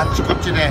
あっちこっちで。